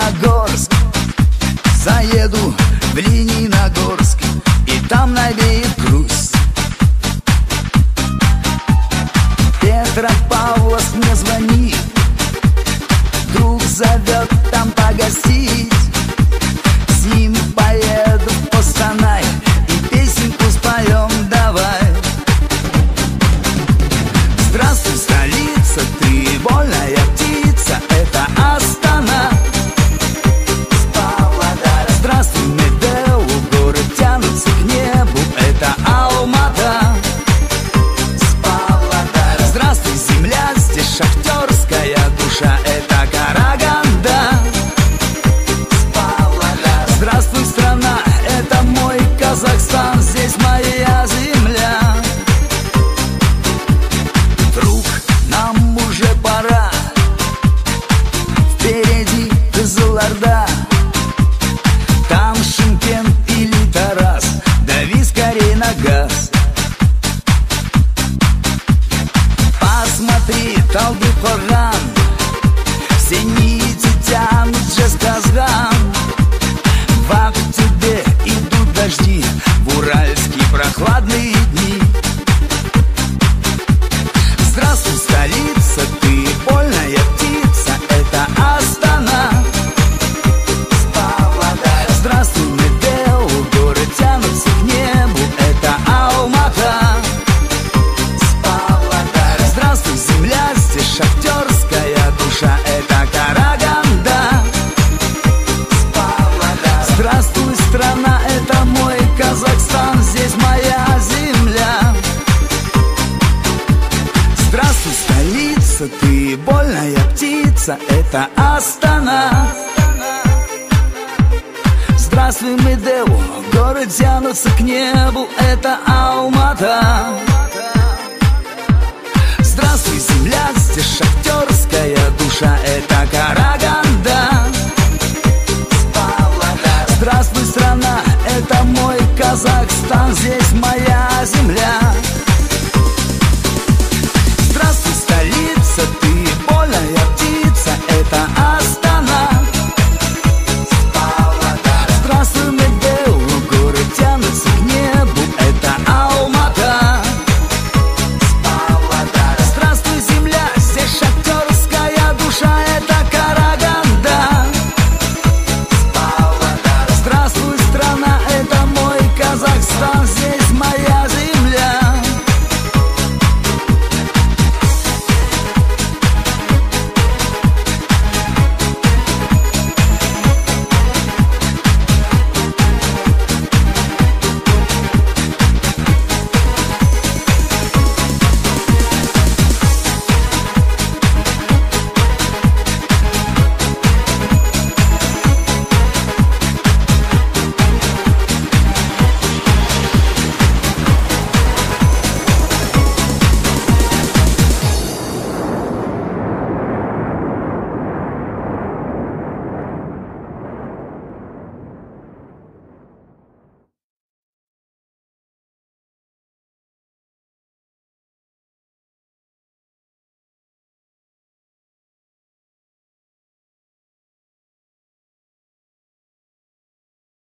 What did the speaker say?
Усть-Каменогорск Заеду в Лениногорск И там навеет грусть. Петропавловск мне звонит Друг зовет там погостить душа Это Караганда Здравствуй, страна, это мой Казахстан Здесь моя земля. Друг, нам уже пора. Впереди Кызылорда. Там Шимкент или Тарас. Дави скорей на газ. Посмотри, Талдык-Корган Нити тянут Джесказган В октябре идут дожди. В уральские прохладные Здравствуй, столица, ты больная птица Это Астана. Здравствуй, Медео, горы тянутся к небу Это Алмата. Здравствуй, земля, здесь шахтер